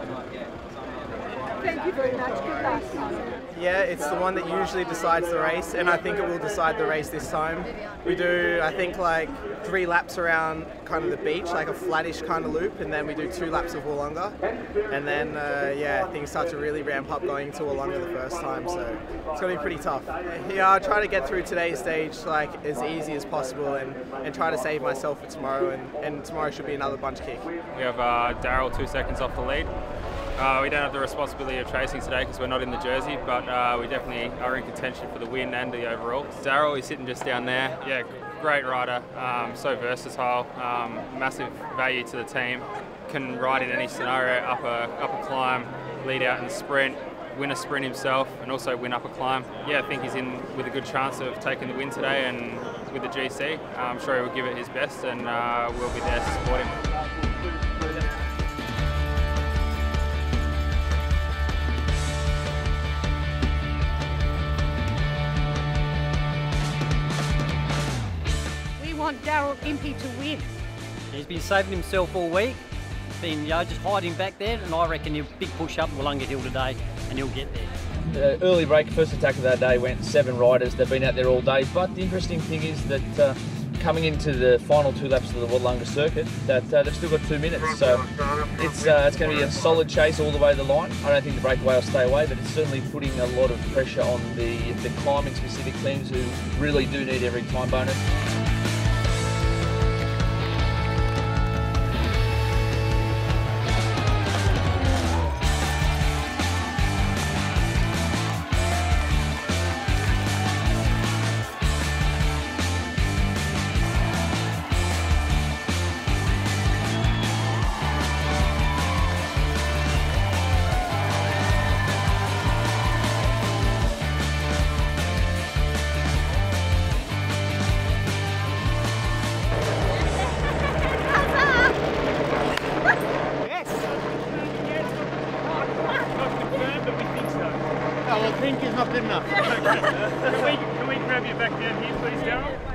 Thank you very much. Good luck. Yeah, it's the one that usually decides the race, and I think it will decide the race this time. We do, I think, like three laps around kind of the beach, like a flattish kind of loop, and then we do two laps of Willunga. And then, uh, yeah, things start to really ramp up going to Willunga the first time, so it's going to be pretty tough. Yeah, I'll try to get through today's stage like as easy as possible and, and try to save myself for tomorrow, and, and tomorrow should be another bunch kick. We have uh, Daryl two seconds off the lead. Uh, we don't have the responsibility of chasing today because we're not in the jersey, but uh, we definitely are in contention for the win and the overall. Daryl is sitting just down there. Yeah, great rider, um, so versatile, um, massive value to the team. Can ride in any scenario, up a, up a climb, lead out and sprint, win a sprint himself, and also win up a climb. Yeah, I think he's in with a good chance of taking the win today, and with the GC, I'm sure he will give it his best, and uh, we'll be there to support him. We want Daryl Impey to win. He's been saving himself all week, been you know, just hiding back there, and I reckon he'll big push up Willunga Hill today, and he'll get there. The early break, first attack of that day, went seven riders. They've been out there all day. But the interesting thing is that uh, coming into the final two laps of the Willunga circuit, that uh, they've still got two minutes. So it's uh, it's going to be a solid chase all the way to the line. I don't think the breakaway will stay away, but it's certainly putting a lot of pressure on the the climbing specific teams who really do need every time bonus.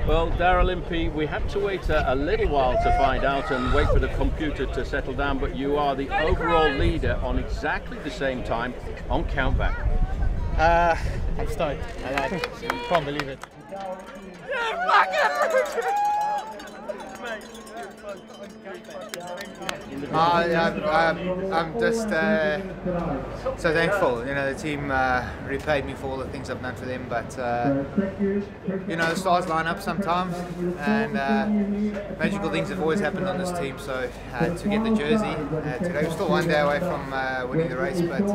Well, Daryl Impey, we had to wait a, a, little while to find out and wait for the computer to settle down, but you are the overall leader on exactly the same time on countback. Uh, I'm stoked. I can't believe it. I'm, I'm, I'm just uh, so thankful. You know, the team uh, repaid me for all the things I've done for them, but uh, you know, the stars line up sometimes, and uh, magical things have always happened on this team. So uh, to get the jersey uh, today, we're still one day away from winning the race, but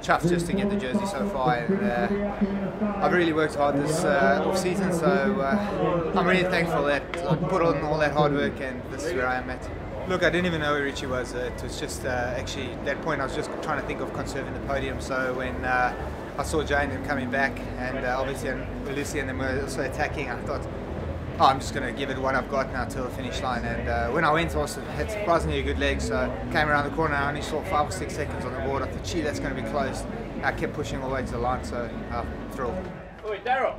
chuffed just to get the jersey so far. And uh, I've really worked hard this uh, off season, so uh, I'm really thankful that I put on all that hard work, and this is where I am at. Look, I didn't even know where Richie was. it was just actually at that point. I was just trying to think of conserving the podium. So when I saw Jane and coming back, and obviously and Lucy and them were also attacking, I thought. Oh, I'm just going to give it what I've got now till the finish line. And uh, when I went, I had surprisingly a good leg. So came around the corner, I only saw five or six seconds on the board. I thought, gee, that's going to be close. I kept pushing all the way to the line, so uh, thrilled. Oi, Daryl.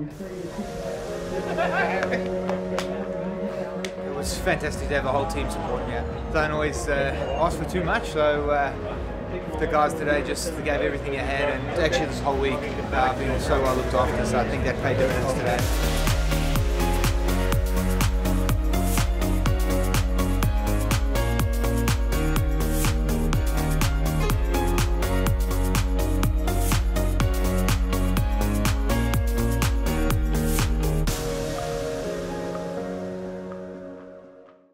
it was fantastic to have the whole team supporting me. Don't always uh, ask for too much, so uh, the guys today just gave everything they had, and actually this whole week uh, been so well looked after, so I think that paid dividends today.